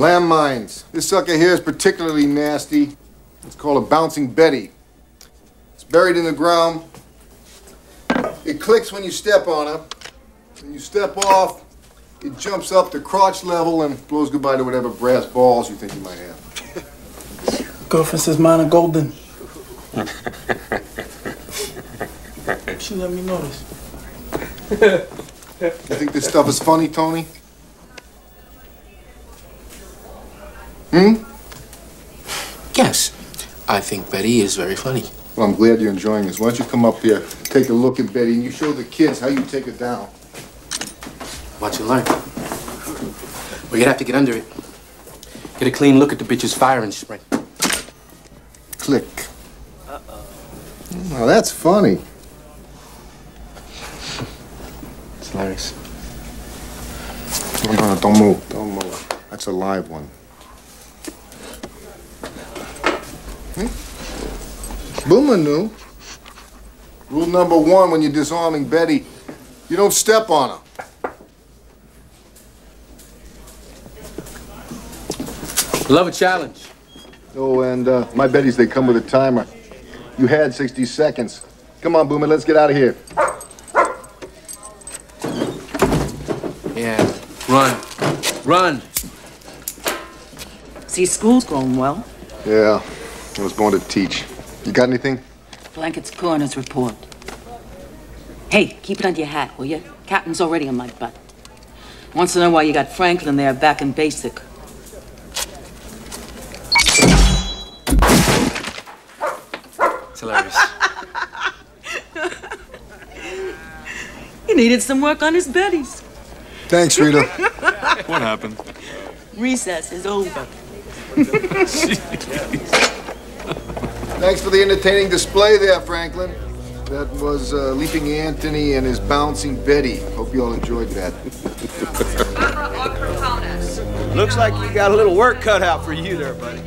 Landmines. This sucker here is particularly nasty. It's called a bouncing Betty. It's buried in the ground. It clicks when you step on it. When you step off, it jumps up to crotch level and blows goodbye to whatever brass balls you think you might have. Girlfriend says mine are golden. she let me know this. You think this stuff is funny, Tony? Hmm? Yes, I think Betty is very funny. Well, I'm glad you're enjoying this. Why don't you come up here, take a look at Betty, and you show the kids how you take it down. Watch and learn. We're gonna have to get under it. Get a clean look at the bitch's firing spring. Click. Uh oh. Now that's funny. It's hilarious. No, no, don't move. Don't move. That's a live one. Boomer knew. Rule number one when you're disarming Betty, you don't step on her. Love a challenge. Oh, and uh, my Betty's, they come with a timer. You had 60 seconds. Come on, Boomer, let's get out of here. Yeah. Run. Run. See, school's going well. Yeah, I was born to teach. You got anything? Blanket's coroner's report. Hey, keep it under your hat, will you? Captain's already on my butt. Wants to know why you got Franklin there back in basic. It's hilarious. He needed some work on his Betty's. Thanks, Rita. What happened? Recess is over. Thanks for the entertaining display there, Franklin. That was uh, Leaping Anthony and his Bouncing Betty. Hope you all enjoyed that. Looks like you got a little work cut out for you there, buddy.